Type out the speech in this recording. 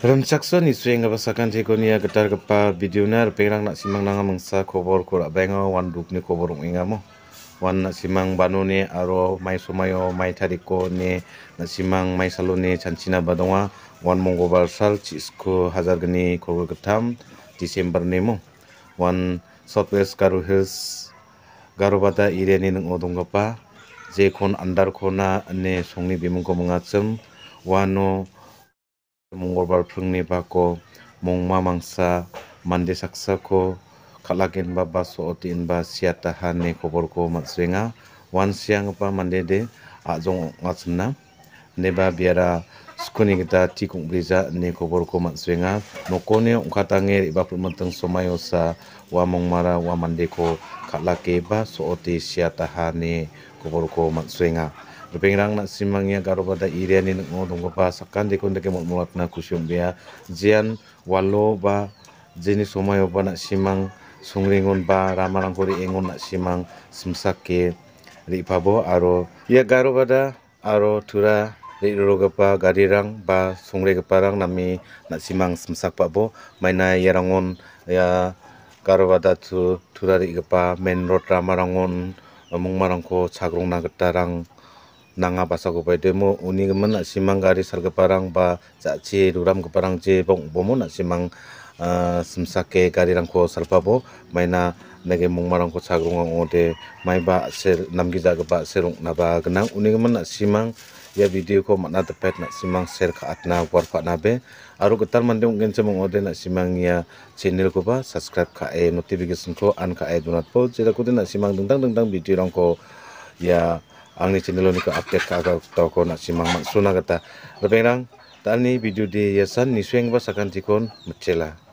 Remcakso ni sueng basakan jekonia getar gepa video na pengrang nak simang nanga mangsa kobor kura bengo wan duk ni kobor inga mo. Wan nak simang banu ni aro mai sumayo mai tariko ni nak simang mai salo ni chancina badonga. Wan monggobar sal chisko hajar gani kobor getam Desember ni mo. Wan Southwest Garo Hills Garo bada area ni nang odong gapa je kon andar kona ne songni bimung ko mangacem wano मंगलबार फुंनि बाको मंगमा मांसा मान्दे साक्साको खालागिन बा बासो अतिन बा सियाता हाने खबरको मासरेङा वान सियांबा मान्दे दे आजं आसमना नेबा बियारा skuni kita tikung briza ne kobor ko matsrenga nokone ongkatange iba pulmenteng somayosa wa mongmara wa mande ko kalake ba so oti siata hane kobor ko matsrenga Rupengrang nak simangnya karo pada irian ini ngodong pa sakan de kon deke mulak na kusyong bia. Jian walo ba jenis somayo ba nak simang. Sungringon ba ramarang kori engon nak simang. Simsake ri pabo aro. Ya karo pada aro tura ri rogapa garirang ba sungre gaparang nami nak simang simsak pabo maina yarangon ya karo pada tu tura ri gapa main road ramarangon mungmarangko chagrong na getarang nanga basa ko demo uni gemen nak simang gari sar parang ba caci duram parang je bong bomo simang uh, semsake gari rangko salpabo maina nege mungmarang ko sagrung ode mai ba ser namgi jaga ba serung genang. Uni gemen nak simang ya video ko makna tepet nak simang share ka atna war pa nabe aru getar mande ungen cemong ode nak simang ya channel ko ba subscribe ka e notification ko an ka e donat po. Jeda ko nak simang dengdang dengdang video rangko ya angni channel ni ko update ka ga to ko na simang mak suna kata lepengrang tani video di yasan ni sueng ba sakan tikon mecela